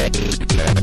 Hey,